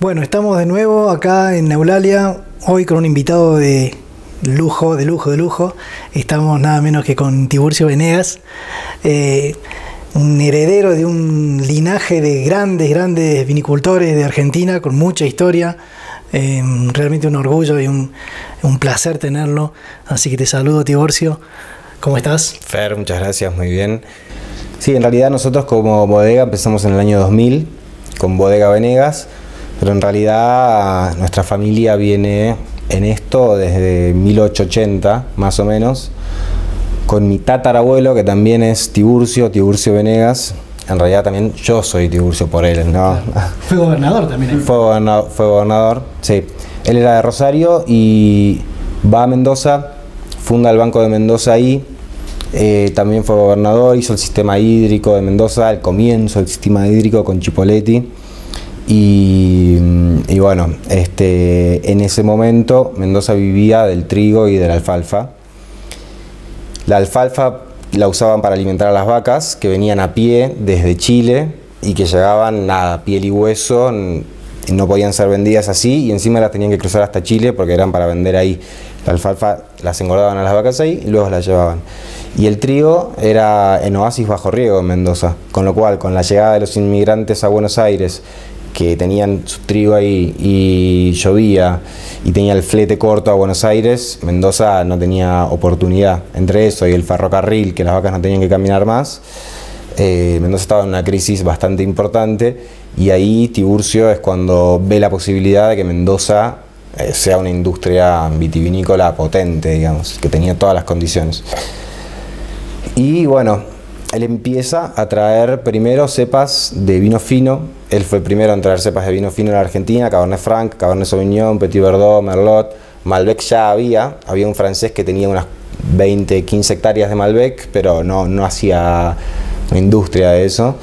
Bueno, estamos de nuevo acá en Neulalia, hoy con un invitado de lujo, de lujo, de lujo. Estamos nada menos que con Tiburcio Venegas, eh, un heredero de un linaje de grandes, grandes vinicultores de Argentina con mucha historia. Eh, realmente un orgullo y un, un placer tenerlo. Así que te saludo, Tiburcio. ¿Cómo estás? Fer, muchas gracias, muy bien. Sí, en realidad nosotros como bodega empezamos en el año 2000 con Bodega Venegas pero en realidad nuestra familia viene en esto desde 1880, más o menos, con mi tatarabuelo, que también es Tiburcio, Tiburcio Venegas. En realidad también yo soy Tiburcio por él, ¿no? Fue gobernador también. Fue gobernador, fue gobernador, sí. Él era de Rosario y va a Mendoza, funda el Banco de Mendoza ahí. Eh, también fue gobernador, hizo el sistema hídrico de Mendoza, el comienzo del sistema hídrico con Chipoletti. Y, bueno, este, en ese momento Mendoza vivía del trigo y de la alfalfa. La alfalfa la usaban para alimentar a las vacas que venían a pie desde Chile y que llegaban nada, piel y hueso, no podían ser vendidas así y encima las tenían que cruzar hasta Chile porque eran para vender ahí. La alfalfa las engordaban a las vacas ahí y luego las llevaban. Y el trigo era en oasis bajo riego en Mendoza, con lo cual con la llegada de los inmigrantes a Buenos Aires que tenían su trigo ahí y llovía y tenía el flete corto a Buenos Aires, Mendoza no tenía oportunidad. Entre eso y el ferrocarril, que las vacas no tenían que caminar más, eh, Mendoza estaba en una crisis bastante importante y ahí Tiburcio es cuando ve la posibilidad de que Mendoza eh, sea una industria vitivinícola potente, digamos, que tenía todas las condiciones. Y bueno, él empieza a traer primero cepas de vino fino. Él fue el primero en traer cepas de vino fino en la Argentina, Cabernet Franc, Cabernet Sauvignon, Petit Verdot, Merlot. Malbec ya había, había un francés que tenía unas 20, 15 hectáreas de Malbec, pero no, no hacía industria de eso.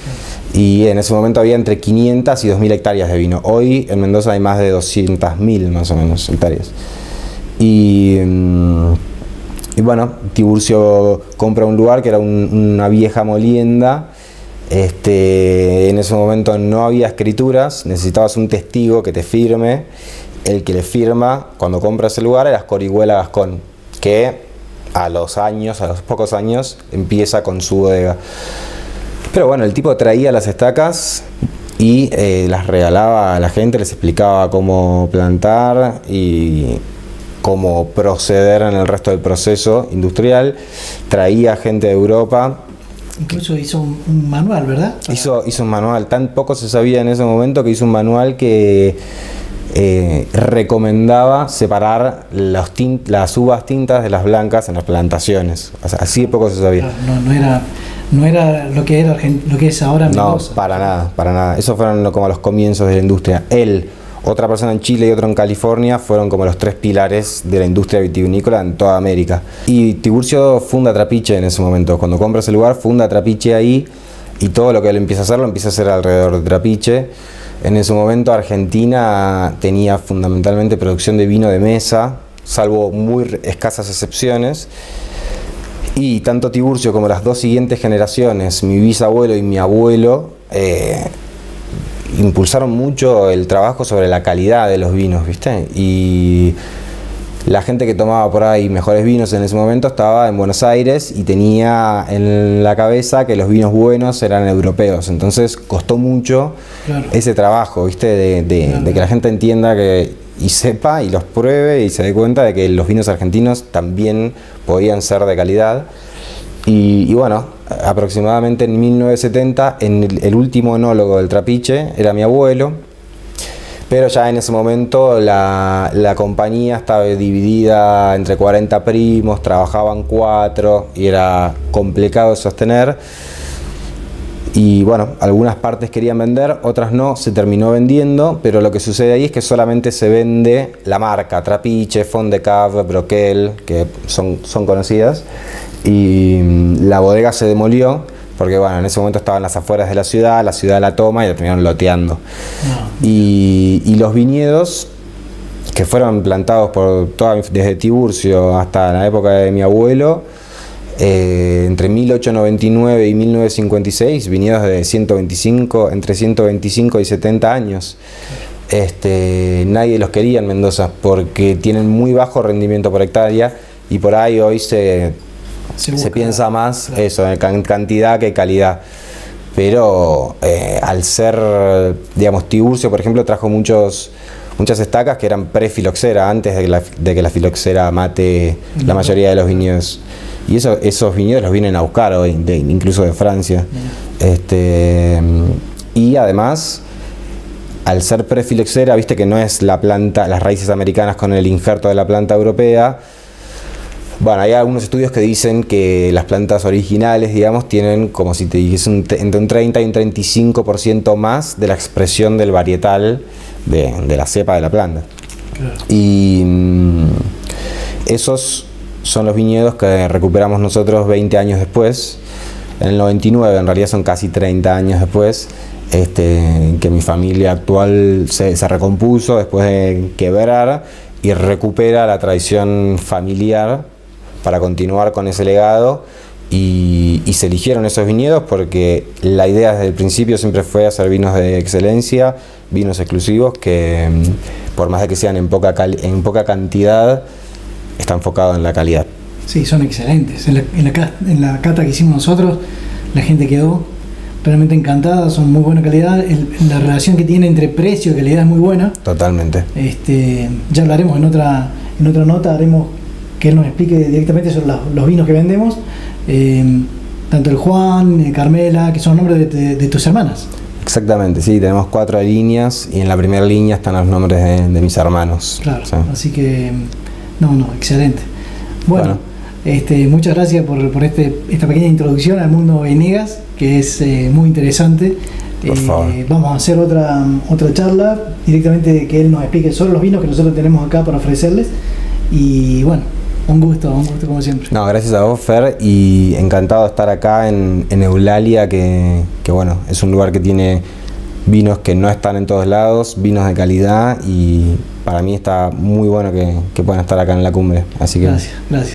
Y en ese momento había entre 500 y 2.000 hectáreas de vino. Hoy en Mendoza hay más de 200.000 más o menos hectáreas. Y... Mm, y bueno, Tiburcio compra un lugar que era una vieja molienda. Este, en ese momento no había escrituras, necesitabas un testigo que te firme. El que le firma cuando compra ese lugar era Escorihuela Gascón, que a los años, a los pocos años, empieza con su bodega. Pero bueno, el tipo traía las estacas y eh, las regalaba a la gente, les explicaba cómo plantar y cómo proceder en el resto del proceso industrial. Traía gente de Europa. Incluso hizo un, manual, ¿verdad? Hizo, hizo un manual. Tan poco se sabía en ese momento que hizo un manual que eh, recomendaba separar las uvas tintas de las blancas en las plantaciones. así de poco se sabía. No, era, no era lo que, era, lo que es ahora. No, para nada, para nada. Esos fueron como los comienzos de la industria. Él otra persona en Chile y otro en California fueron como los tres pilares de la industria vitivinícola en toda América. Y Tiburcio funda Trapiche en ese momento. Cuando compra ese lugar, funda Trapiche ahí y todo lo que él empieza a hacer lo empieza a hacer alrededor de Trapiche. En ese momento Argentina tenía fundamentalmente producción de vino de mesa, salvo muy escasas excepciones. Y tanto Tiburcio como las dos siguientes generaciones, mi bisabuelo y mi abuelo, eh, impulsaron mucho el trabajo sobre la calidad de los vinos, ¿viste? Y la gente que tomaba por ahí mejores vinos en ese momento estaba en Buenos Aires y tenía en la cabeza que los vinos buenos eran europeos. Entonces costó mucho ese trabajo, ¿viste? De, que la gente entienda que y sepa y los pruebe y se dé cuenta de que los vinos argentinos también podían ser de calidad. Y bueno, aproximadamente en 1970, en el, último enólogo del Trapiche era mi abuelo, pero ya en ese momento la, compañía estaba dividida entre 40 primos, trabajaban cuatro y era complicado de sostener. Y bueno, algunas partes querían vender, otras no, se terminó vendiendo, pero lo que sucede ahí es que solamente se vende la marca Trapiche, Fond de Cave, Broquel, que son, son conocidas, y mm, la bodega se demolió porque bueno, en ese momento estaban las afueras de la ciudad, la ciudad la toma y la terminaron loteando. Y, los viñedos que fueron plantados por toda, desde Tiburcio hasta la época de mi abuelo, eh, entre 1899 y 1956, viñedos de 125, entre 125 y 70 años. este, nadie los quería en Mendoza porque tienen muy bajo rendimiento por hectárea y por ahí hoy se, Se piensa más claro. eso, en can- cantidad que calidad. Pero eh, al ser, digamos, Tiburcio, por ejemplo, trajo muchos, muchas estacas que eran pre-filoxera, antes de que la, de que la filoxera mate la mayoría de los viñedos. Y eso, esos viñedos los vienen a buscar hoy, de- incluso de Francia. Este, y además, al ser prefiloxera, viste que no es la planta, las raíces americanas con el injerto de la planta europea. Bueno, hay algunos estudios que dicen que las plantas originales, digamos, tienen como si te dijese un entre un 30 y un 35% más de la expresión del varietal de, de la cepa de la planta. Claro. Y mm, esos son los viñedos que recuperamos nosotros 20 años después. En el 99, en realidad son casi 30 años después, este, que mi familia actual se, recompuso después de quebrar y recupera la tradición familiar para continuar con ese legado. Y, y se eligieron esos viñedos porque la idea desde el principio siempre fue hacer vinos de excelencia, vinos exclusivos que mm, por más de que sean en poca, en poca cantidad, está enfocado en la calidad. Sí, son excelentes. En la, en la ca- en la cata que hicimos nosotros, la gente quedó realmente encantada, son muy buena calidad. El- la relación que tiene entre precio y calidad es muy buena. Totalmente. Este, ya hablaremos en otra, en otra nota, haremos que él nos explique directamente sobre la- los vinos que vendemos. Eh, tanto el Juan, eh, Carmela, que son nombres de, de- de tus hermanas. Exactamente, sí, tenemos cuatro líneas y en la primera línea están los nombres de, de mis hermanos. Claro. Sí. Así que, no, no, excelente. Bueno, Bueno. Este, muchas gracias por, por este, esta pequeña introducción al mundo Venegas, que es eh, muy interesante. Por Eh, favor. Vamos a hacer otra, otra charla directamente que él nos explique sobre los vinos que nosotros tenemos acá para ofrecerles. Y bueno, un gusto, un gusto como siempre. No, gracias a vos, Fer, y encantado de estar acá en, en Eulalia, que, que bueno, es un lugar que tiene vinos que no están en todos lados, vinos de calidad, y para mí está muy bueno que, puedan estar acá en la cumbre. Así que Gracias, gracias.